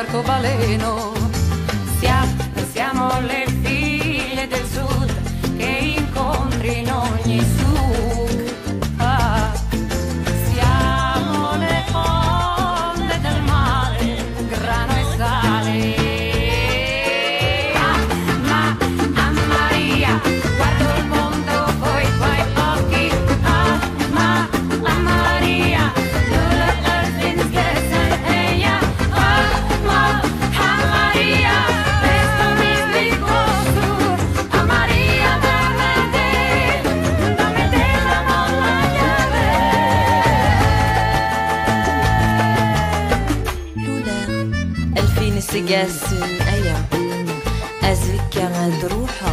arcobaleno سقاسن أيا أزوك غاد روحه